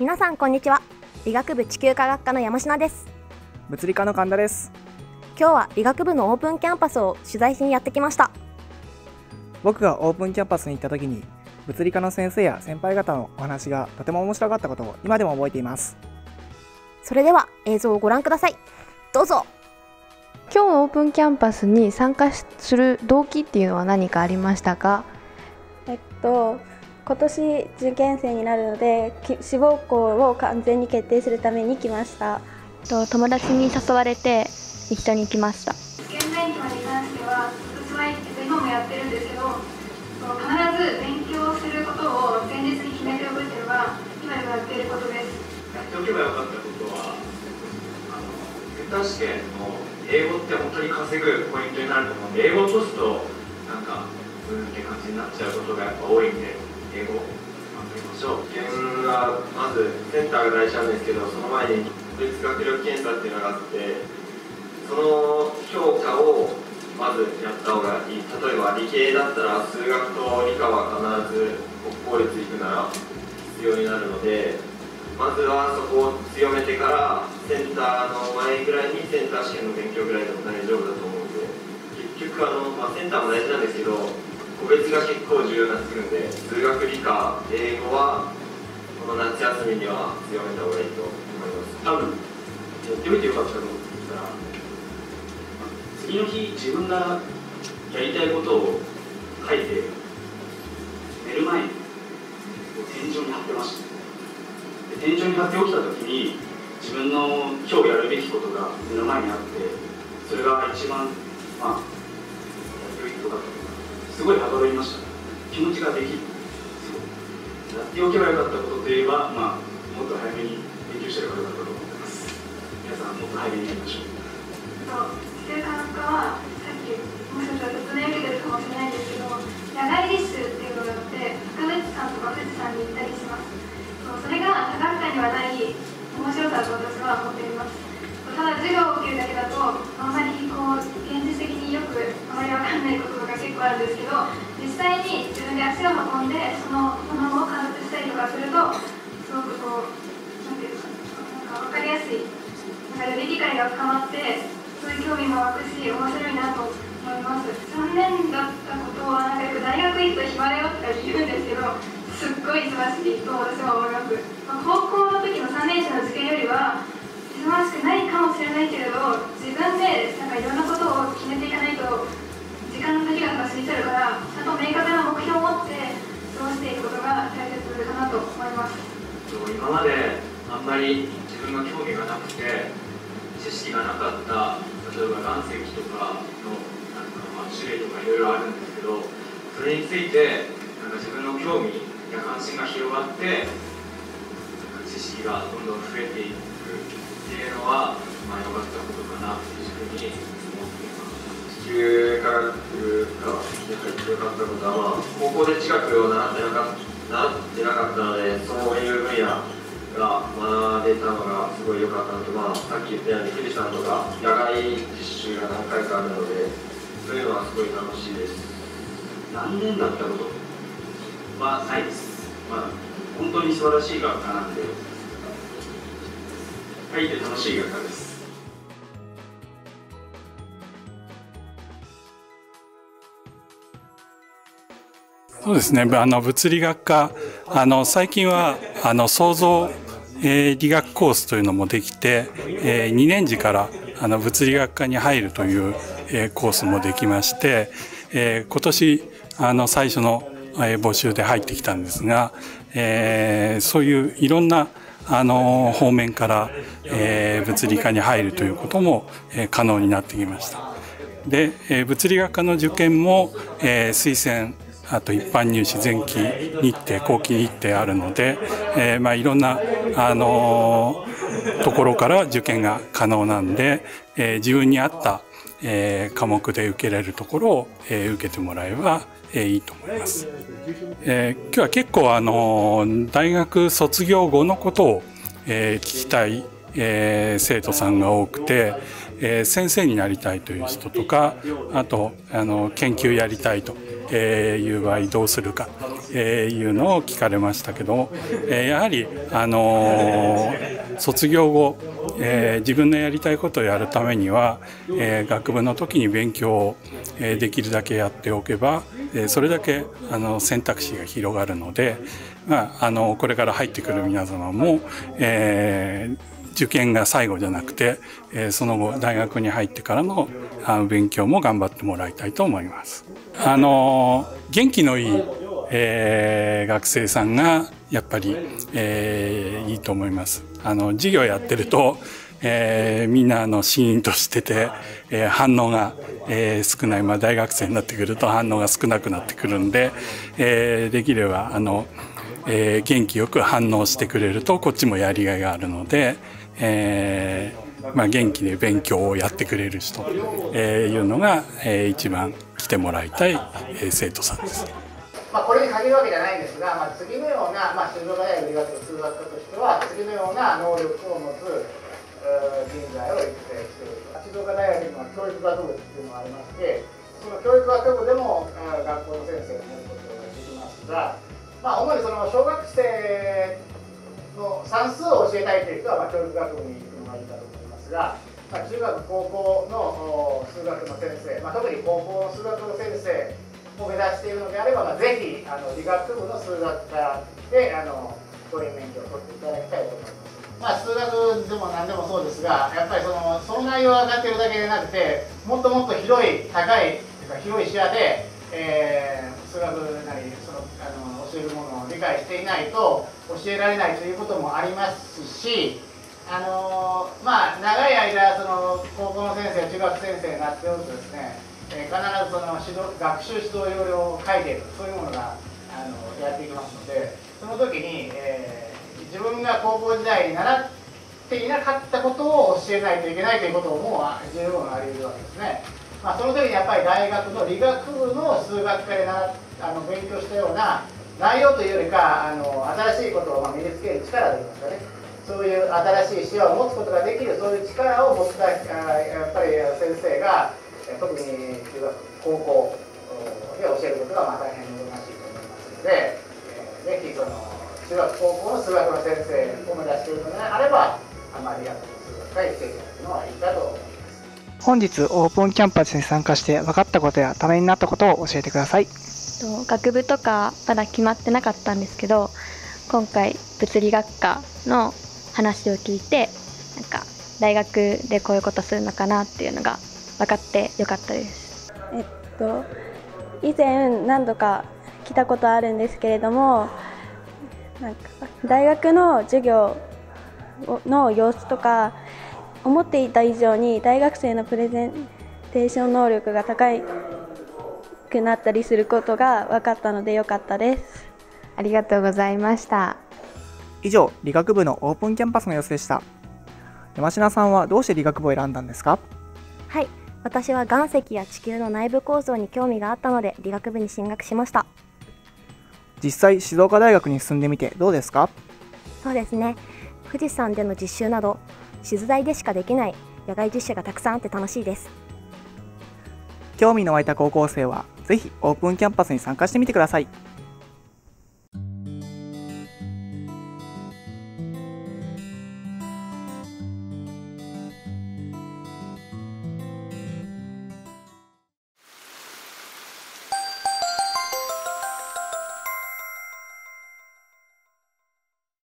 皆さんこんにちは。理学部地球科学科の山科です。物理科の神田です。今日は理学部のオープンキャンパスを取材しにやってきました。僕がオープンキャンパスに行った時に物理科の先生や先輩方のお話がとても面白かったことを今でも覚えています。それでは映像をご覧ください。どうぞ。今日のオープンキャンパスに参加する動機っていうのは何かありましたか？えっと今年受験生になるので志望校を完全に決定するために来ました。と友達に誘われて一緒に来ました。受験勉強に関しては今年は今もやってるんですけど必ず勉強することを前日に決めておくっていうのが今でもやっていることです。やっておけばよかったことはあのセンター試験の英語って本当に稼ぐポイントになると思うんで英語を落とすとなんかうんって感じになっちゃうことがやっぱ多いんで英語頑張りましょう受験はまずセンターが大事なんですけどその前に別学力検査っていうのがあってその評価をまずやった方がいい例えば理系だったら数学と理科は必ず国公立行くなら必要になるのでまずはそこを強めてからセンターの前ぐらいにセンター試験の勉強ぐらいでも大丈夫だと思うので結局あの、まあ、センターも大事なんですけど個別が結構重要になってくるんで数学理科英語はこの夏休みには強めた方がいいと思います。多分やってみてよかったと思ったら次の日自分がやりたいことを書いて寝る前に天井に貼ってました。で天井に貼って起きた時に自分の今日やるべきことが目の前にあってそれが一番まあやっておいてよかったすごいはかどりました気持ちができる。そう。やっておけばよかったことといえば、まあ、もっと早めに勉強してればよかったと思ってます。皆さんもっと早めにやりましょう。地球科学科はさっきもしかしたら説明受けてるかもしれないんですけど野外実習っていうのがあって博物館とか富士山に行ったりしますそれが科学館にはない面白さと私は思っていますただ授業を受けるだけだとあんまりこう現実的によくあまり分かんないこととか結構あるんですけど実際に自分で足を運んでそのものを観察したりとかするとすごくこう何て言うかなんか分かりやすいなんかより理解が深まってそういう興味も湧くし面白いなと思います3年だったことはなんかよく大学行くと暇だよとか言うんですけどすっごい忙しいと私は思います、まあ、高校の時の3年生の受験よりは忙しくないかもしれないけれど自分でなんかいろんなことを決めていかないと時間の時が過ぎ去るからちゃんと明確な目標を持って過ごしていくことが大切かなと思います。今まであんまり自分が興味がなくて知識がなかった例えば岩石とかのなんかまあ種類とかいろいろあるんですけどそれについてなんか自分の興味や関心が広がって知識がどんどん増えていくっていうのは、まあ、良かったことかなというふうに思っています地球科学が入ってよかったことは、まあ、高校で地学を習ってなか習ってなかったのでそういう分野が学べたのがすごい良かったのと、まあ、さっき言ったように富士山とか野外実習が何回かあるのでそういうのはすごい楽しいです何年だったことはないです、まあ、当に素晴らしい学科なんで入って楽しい学科です。そうですね。あの物理学科あの最近はあの創造、えー、理学コースというのもできて、えー、2年次からあの物理学科に入るという、えー、コースもできまして、えー、今年あの最初の、え、募集で入ってきたんですが、えー、そういういろんなあの方面から、えー、物理科に入るということも、えー、可能になってきました。で、えー、物理学科の受験も、えー、推薦あと一般入試前期日程後期日程あるので、えー、まあいろんなあのー、ところから受験が可能なんで、えー、自分に合った、えー、科目で受けられるところを、えー、受けてもらえば、え、いいと思います。えー、今日は結構あの大学卒業後のことを、えー、聞きたい、えー、生徒さんが多くて、え、先生になりたいという人とかあとあの研究やりたいという場合どうするか、えいうのを聞かれましたけど、えやはり、あの卒業後、え自分のやりたいことをやるためには、え学部の時に勉強を、えできるだけやっておけば、えそれだけあの選択肢が広がるので、まあ、あのこれから入ってくる皆様も、えー受験が最後じゃなくて、えー、その後大学に入ってからのあの勉強も頑張ってもらいたいと思います。あの元気のいい、えー、学生さんがやっぱり、えー、いいと思います。あの授業やってると、えー、みんなのシーンとしてて、えー、反応が、えー、少ない、まあ、大学生になってくると反応が少なくなってくるんで、え、できればあの、え、元気よく反応してくれるとこっちもやりがいがあるので、えまあ、元気で勉強をやってくれる人、えー、いうのが、えー、一番来てもらいたい、え、生徒さんです。まあ、これに限るわけじゃないんですが、まあ、次のような、まあ、静岡大学理学部数学科としては次のような能力を持つ人材を育成している。静岡大学には教育学部っていうのがありましてその教育学部でも学校の先生を持つことができますが、まあ、主にその小学生の算数を教えたいという人は、まあ、教育学部に行くのがいいかと思いますが、まあ、中学高校の数学の先生、まあ、特に高校の数学の先生を目指しているのであれば、まあ、ぜひあの理学部の数学科であの教員免許を取っていただきたいと思います。まあ、数学でも何でもそうですが、やっぱりそのその内容が上がっているだけでなくて、もっともっと広い、高い、広い視野で、えー、数学なりそのあの教えるものを理解していないと教えられないということもありますし、あのまあ、長い間その高校の先生中学先生になっておるとですね、えー、必ずその指導学習指導要領を書いているそういうものがあのやっていきますのでその時に、えー、自分が高校時代に習っていなかったことを教えないといけないということも十分あり得るわけですね。まあ、その時にやっぱり大学の理学部の数学科でなあの勉強したような内容というよりかあの新しいことを身につける力といいますかねそういう新しい視野を持つことができるそういう力を持ったやっぱり先生が特に中学高校で教えることがまあ大変難しいと思いますので、えー、ぜひその中学高校の数学の先生を目指しているのであればあまりや数学会生ていのはいいかと思います。本日オープンキャンパスに参加して分かったことやためになったことを教えてください。学部とかまだ決まってなかったんですけど今回物理学科の話を聞いてなんか大学でこういうことするのかなっていうのが分かってよかったです。えっと以前何度か来たことあるんですけれどもなんか大学の授業の様子とか思っていた以上に大学生のプレゼンテーション能力が高くなったりすることが分かったのでよかったです。ありがとうございました。以上理学部のオープンキャンパスの様子でした。山科さんはどうして理学部を選んだんですか？はい私は岩石や地球の内部構造に興味があったので理学部に進学しました。実際静岡大学に進んでみてどうですか？そうですね。富士山での実習など静大でしかできない野外実習がたくさんあって楽しいです。興味の湧いた高校生はぜひオープンキャンパスに参加してみてください。